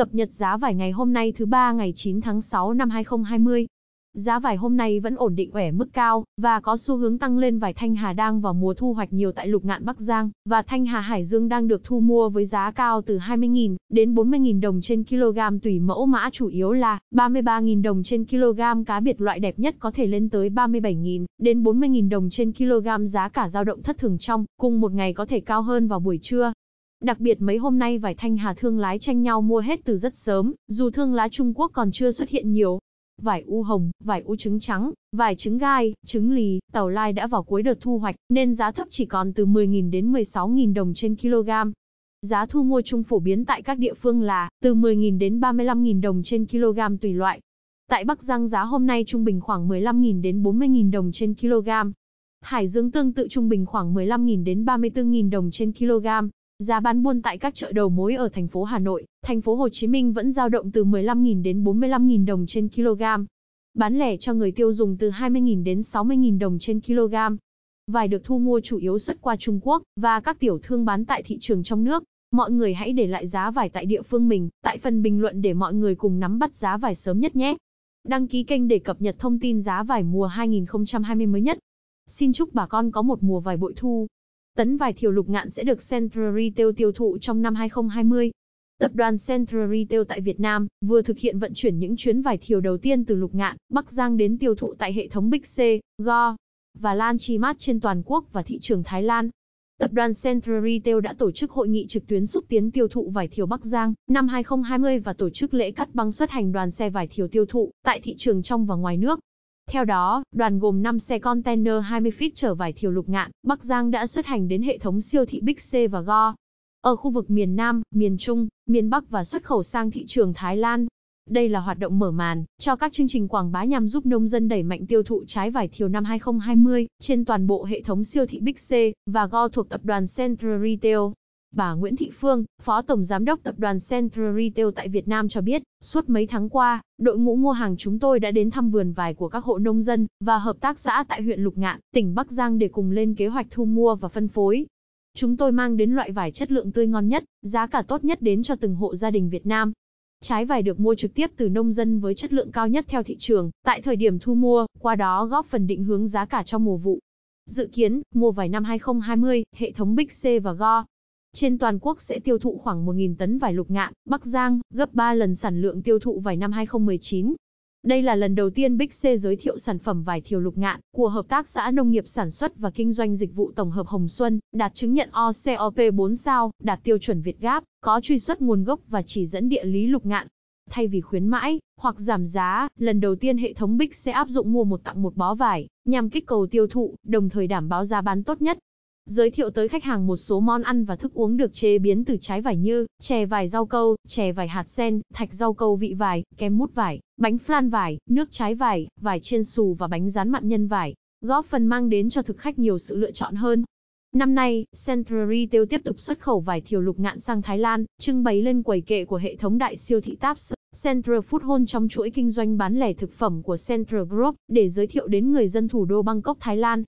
Cập nhật giá vải ngày hôm nay thứ ba ngày 9 tháng 6 năm 2020. Giá vải hôm nay vẫn ổn định ở mức cao, và có xu hướng tăng lên vải Thanh Hà đang vào mùa thu hoạch nhiều tại Lục Ngạn Bắc Giang, và Thanh Hà Hải Dương đang được thu mua với giá cao từ 20.000 đến 40.000 đồng trên kg tùy mẫu mã chủ yếu là 33.000 đồng trên kg cá biệt loại đẹp nhất có thể lên tới 37.000 đến 40.000 đồng trên kg giá cả dao động thất thường trong, cùng một ngày có thể cao hơn vào buổi trưa. Đặc biệt mấy hôm nay vải Thanh Hà thương lái tranh nhau mua hết từ rất sớm, dù thương lá Trung Quốc còn chưa xuất hiện nhiều, vải u hồng, vải u trứng trắng, vải trứng gai, trứng lì, tàu lai đã vào cuối đợt thu hoạch, nên giá thấp chỉ còn từ 10.000 đến 16.000 đồng trên kg. Giá thu mua chung phổ biến tại các địa phương là từ 10.000 đến 35.000 đồng trên kg tùy loại. Tại Bắc Giang giá hôm nay trung bình khoảng 15.000 đến 40.000 đồng trên kg. Hải Dương tương tự trung bình khoảng 15.000 đến 34.000 đồng trên kg. Giá bán buôn tại các chợ đầu mối ở thành phố Hà Nội, thành phố Hồ Chí Minh vẫn dao động từ 15.000 đến 45.000 đồng trên kg. Bán lẻ cho người tiêu dùng từ 20.000 đến 60.000 đồng trên kg. Vải được thu mua chủ yếu xuất qua Trung Quốc và các tiểu thương bán tại thị trường trong nước. Mọi người hãy để lại giá vải tại địa phương mình, tại phần bình luận để mọi người cùng nắm bắt giá vải sớm nhất nhé. Đăng ký kênh để cập nhật thông tin giá vải mùa 2020 mới nhất. Xin chúc bà con có một mùa vải bội thu. Tấn vải thiều lục ngạn sẽ được Central Retail tiêu thụ trong năm 2020. Tập đoàn Central Retail tại Việt Nam vừa thực hiện vận chuyển những chuyến vải thiều đầu tiên từ Lục Ngạn, Bắc Giang đến tiêu thụ tại hệ thống Big C, Go và Lan Chi Mart trên toàn quốc và thị trường Thái Lan. Tập đoàn Central Retail đã tổ chức hội nghị trực tuyến xúc tiến tiêu thụ vải thiều Bắc Giang năm 2020 và tổ chức lễ cắt băng xuất hành đoàn xe vải thiều tiêu thụ tại thị trường trong và ngoài nước. Theo đó, đoàn gồm 5 xe container 20 feet chở vải thiều lục ngạn, Bắc Giang đã xuất hành đến hệ thống siêu thị Big C và Go. Ở khu vực miền Nam, miền Trung, miền Bắc và xuất khẩu sang thị trường Thái Lan. Đây là hoạt động mở màn cho các chương trình quảng bá nhằm giúp nông dân đẩy mạnh tiêu thụ trái vải thiều năm 2020 trên toàn bộ hệ thống siêu thị Big C và Go thuộc tập đoàn Central Retail. Bà Nguyễn Thị Phương, Phó Tổng Giám đốc Tập đoàn Central Retail tại Việt Nam cho biết, suốt mấy tháng qua, đội ngũ mua hàng chúng tôi đã đến thăm vườn vải của các hộ nông dân và hợp tác xã tại huyện Lục Ngạn, tỉnh Bắc Giang để cùng lên kế hoạch thu mua và phân phối. Chúng tôi mang đến loại vải chất lượng tươi ngon nhất, giá cả tốt nhất đến cho từng hộ gia đình Việt Nam. Trái vải được mua trực tiếp từ nông dân với chất lượng cao nhất theo thị trường, tại thời điểm thu mua, qua đó góp phần định hướng giá cả cho mùa vụ. Dự kiến, mùa vải năm 2020, hệ thống Big C và Go trên toàn quốc sẽ tiêu thụ khoảng 1.000 tấn vải lục ngạn, Bắc Giang, gấp 3 lần sản lượng tiêu thụ vải năm 2019. Đây là lần đầu tiên Big C giới thiệu sản phẩm vải thiều lục ngạn của Hợp tác xã Nông nghiệp Sản xuất và Kinh doanh Dịch vụ Tổng hợp Hồng Xuân, đạt chứng nhận OCOP 4 sao, đạt tiêu chuẩn Việt Gáp, có truy xuất nguồn gốc và chỉ dẫn địa lý lục ngạn. Thay vì khuyến mãi, hoặc giảm giá, lần đầu tiên hệ thống Big sẽ áp dụng mua một tặng một bó vải, nhằm kích cầu tiêu thụ, đồng thời đảm bảo giá bán tốt nhất giới thiệu tới khách hàng một số món ăn và thức uống được chế biến từ trái vải như chè vải rau câu, chè vải hạt sen, thạch rau câu vị vải, kem mút vải, bánh flan vải, nước trái vải, vải chiên xù và bánh rán mặn nhân vải, góp phần mang đến cho thực khách nhiều sự lựa chọn hơn. Năm nay, Central Retail tiếp tục xuất khẩu vải thiều lục ngạn sang Thái Lan, trưng bày lên quầy kệ của hệ thống đại siêu thị Taps, Central Food Hall trong chuỗi kinh doanh bán lẻ thực phẩm của Central Group, để giới thiệu đến người dân thủ đô Bangkok, Thái Lan.